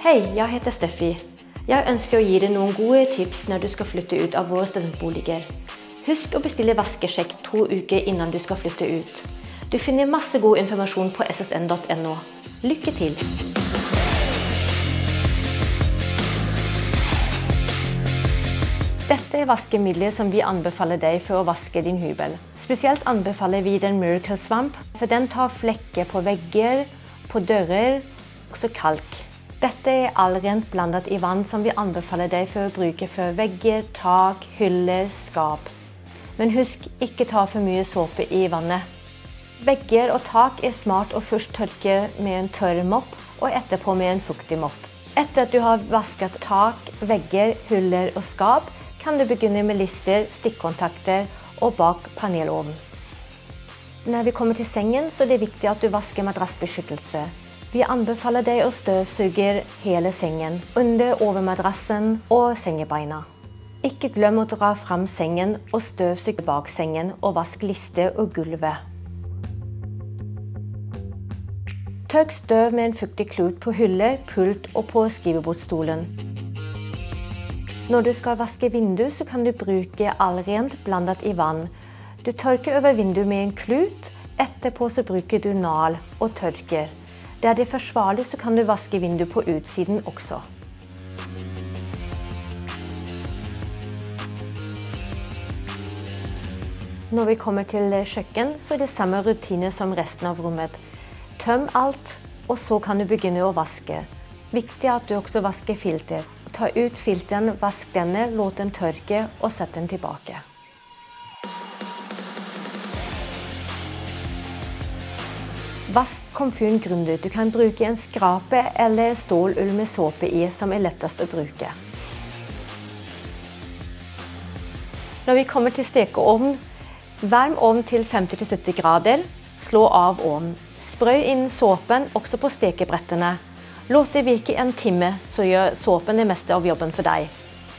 Hei, jeg heter Steffi. Jeg ønsker å gi deg noen gode tips når du skal flytte ut av våre studentboliger. Husk å bestille vaskesjekk to uker innan du skal flytte ut. Du finner masse god informasjon på ssn.no. Lykke til! Dette er vaskemidler som vi anbefaler deg for å vaske din hybel. Spesielt anbefaler vi den Miracle Swamp, for den tar flekker på vegger, på dører, også kalk. Dette er allrent blandet i vann som vi anbefaler deg for å bruke for vegger, tak, hyller, skap. Men husk, ikke ta for mye såpe i vannet. Vegger og tak er smart å først tørke med en tørr mopp, og etterpå med en fuktig mopp. Etter at du har vasket tak, vegger, hyller og skap, kan du begynne med lister, stikkontakter og bak panelovnen. Når vi kommer til sengen, så er det viktig at du vasker madrassbeskyttelse. Vi anbefaler deg å støvsuge hele sengen, under overmadrassen og sengebeina. Ikke glem å dra fram sengen og støvsuge bak sengen og vask lister og gulvet. Tørk støv med en fuktig klut på hylle, pult og på skrivebordsstolen. Når du skal vaske vindu, så kan du bruke allrent blandet i vann. Du tørker over vinduet med en klut, etterpå så bruker du nal og tørker. Der det er forsvarlig, så kan du vaske vinduet på utsiden også. Når vi kommer til kjøkken, så er det samme rutine som resten av rommet. Tøm alt, og så kan du begynne å vaske. Viktig at du også vasker filter. Ta ut filteren, vask denne, låt den tørke og sett den tilbake. Vask komfyren grundig. Du kan bruke en skrape eller stålull med såpe i, som er lettest å bruke. Når vi kommer til stekeovn, varm ovnen til 50-70 grader. Slå av ovnen. Sprøy inn såpen også på stekebrettene. Låt det virke en time, så gjør såpen det meste av jobben for deg.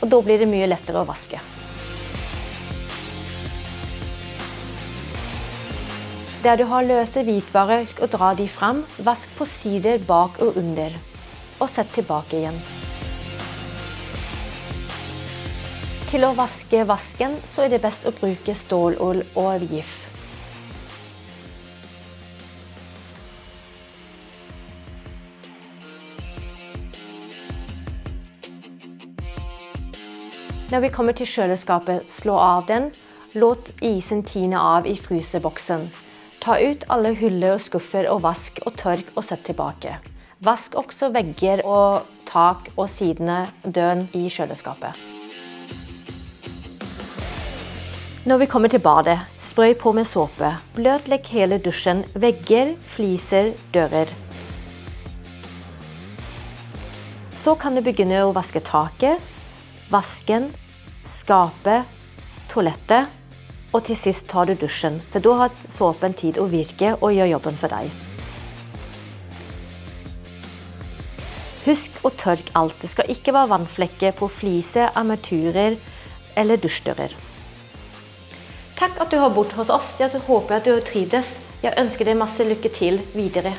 Og da blir det mye lettere å vaske. Der du har løse hvitvarer, og dra de fram. Vask på sider, bak og under. Og sett tilbake igjen. Til å vaske vasken så er det best å bruke stålull og VIF. Når vi kommer til kjøleskapet, slå av den. Låt isen tine av i fryseboksen. Ta ut alle huller og skuffer og vask og tørk og sett tilbake. Vask også vegger og tak og sidene døren i kjøleskapet. Når vi kommer til badet, sprøy på med såpe. Bløtlegg hele dusjen, vegger, fliser, dører. Så kan du begynne å vaske taket, vasken, skapet, toalettet og til sist tar du dusjen, for da har såpen tid å virke og gjøre jobben for deg. Husk å tørke alt. Det skal ikke være vannflekker på fliser, armaturer eller dusjdører. Takk at du har bodd hos oss. Jeg håper at du har trivdes. Jeg ønsker deg masse lykke til videre.